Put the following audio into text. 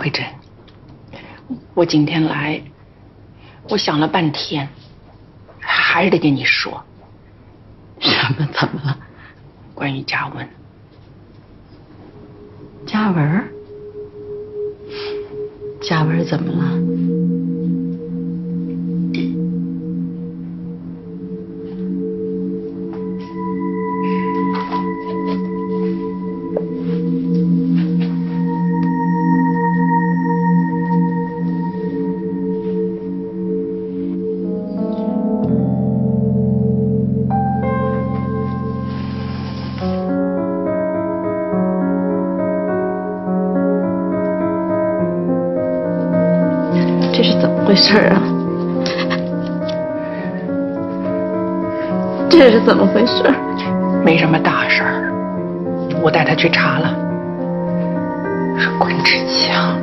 慧珍，我今天来，我想了半天，还是得跟你说。什么？怎么了？关于嘉文。嘉文？嘉文怎么了？这是怎么回事啊？这是怎么回事？没什么大事儿，我带他去查了，是关志强。